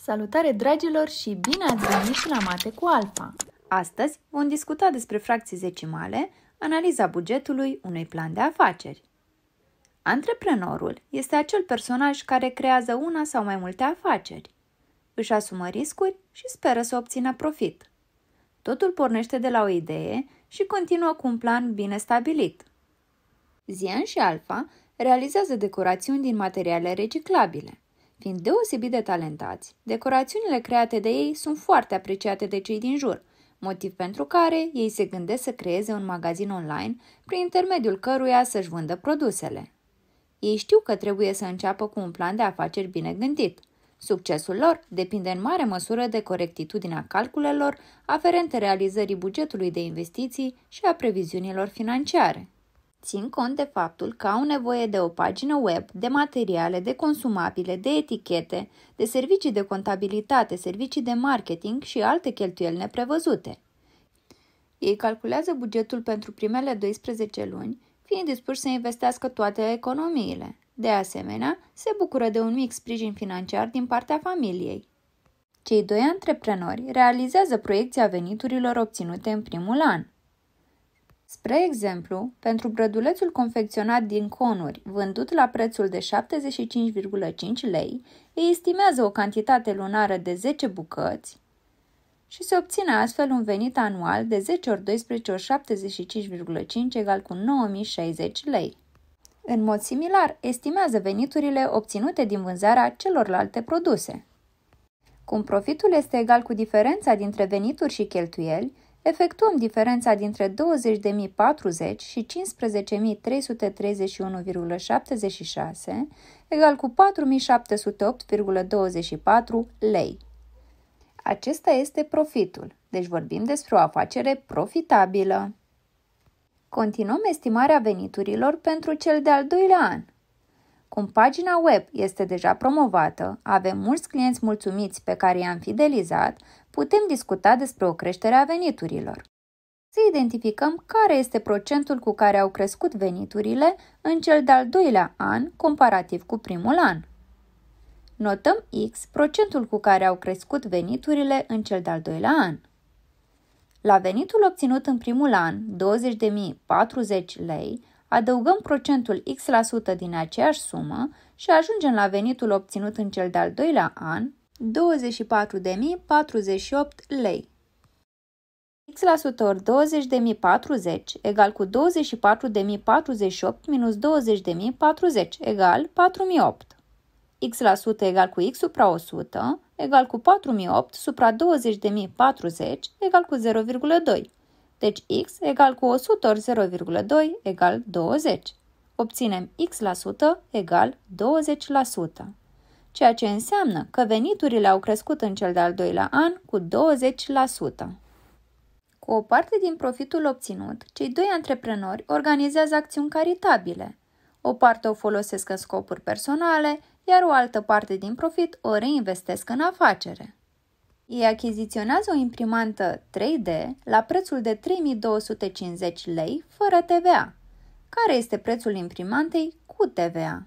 Salutare dragilor și bine ați venit la Mate cu Alfa! Astăzi vom discuta despre fracții zecimale, analiza bugetului unui plan de afaceri. Antreprenorul este acel personaj care creează una sau mai multe afaceri. Își asumă riscuri și speră să obțină profit. Totul pornește de la o idee și continuă cu un plan bine stabilit. Zian și Alfa realizează decorațiuni din materiale reciclabile – Fiind deosebit de talentați, decorațiunile create de ei sunt foarte apreciate de cei din jur, motiv pentru care ei se gândesc să creeze un magazin online prin intermediul căruia să-și vândă produsele. Ei știu că trebuie să înceapă cu un plan de afaceri bine gândit. Succesul lor depinde în mare măsură de corectitudinea calculelor aferente realizării bugetului de investiții și a previziunilor financiare țin cont de faptul că au nevoie de o pagină web, de materiale, de consumabile, de etichete, de servicii de contabilitate, servicii de marketing și alte cheltuieli neprevăzute. Ei calculează bugetul pentru primele 12 luni, fiind dispuși să investească toate economiile. De asemenea, se bucură de un mic sprijin financiar din partea familiei. Cei doi antreprenori realizează proiecția veniturilor obținute în primul an – Spre exemplu, pentru brădulețul confecționat din conuri, vândut la prețul de 75,5 lei, ei estimează o cantitate lunară de 10 bucăți și se obține astfel un venit anual de 10 ori 12 ori 75,5 egal cu 9060 lei. În mod similar, estimează veniturile obținute din vânzarea celorlalte produse. Cum profitul este egal cu diferența dintre venituri și cheltuieli, efectuăm diferența dintre 20.040 și 15.331,76 egal cu 4.708,24 lei. Acesta este profitul, deci vorbim despre o afacere profitabilă. Continuăm estimarea veniturilor pentru cel de-al doilea an. Cum pagina web este deja promovată, avem mulți clienți mulțumiți pe care i-am fidelizat, putem discuta despre o creștere a veniturilor. Să identificăm care este procentul cu care au crescut veniturile în cel de-al doilea an comparativ cu primul an. Notăm X, procentul cu care au crescut veniturile în cel de-al doilea an. La venitul obținut în primul an, 20.040 lei, adăugăm procentul X% din aceeași sumă și ajungem la venitul obținut în cel de-al doilea an, 24.048 lei. X% ori 20.040 egal cu 24.048 minus 20.040 egal 4.008. X% egal cu X supra 100 egal cu 4.008 supra 20.040 egal cu 0,2. Deci X egal cu 100 ori 0,2 egal 20. Obținem X% egal 20% ceea ce înseamnă că veniturile au crescut în cel de-al doilea an cu 20%. Cu o parte din profitul obținut, cei doi antreprenori organizează acțiuni caritabile. O parte o folosesc în scopuri personale, iar o altă parte din profit o reinvestesc în afacere. Ei achiziționează o imprimantă 3D la prețul de 3250 lei fără TVA. Care este prețul imprimantei cu TVA?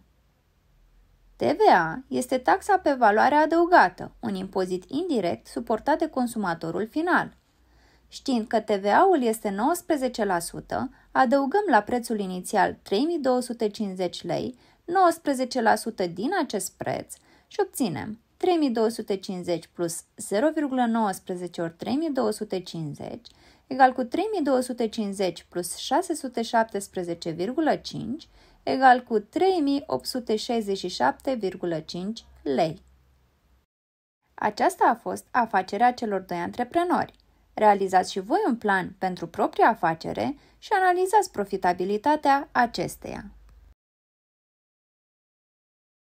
TVA este taxa pe valoare adăugată, un impozit indirect suportat de consumatorul final. Știind că TVA-ul este 19%, adăugăm la prețul inițial 3250 lei 19% din acest preț și obținem 3250 plus 0,19 ori 3250 egal cu 3250 plus 617,5 egal cu 3867,5 lei. Aceasta a fost afacerea celor doi antreprenori. Realizați și voi un plan pentru propria afacere și analizați profitabilitatea acesteia.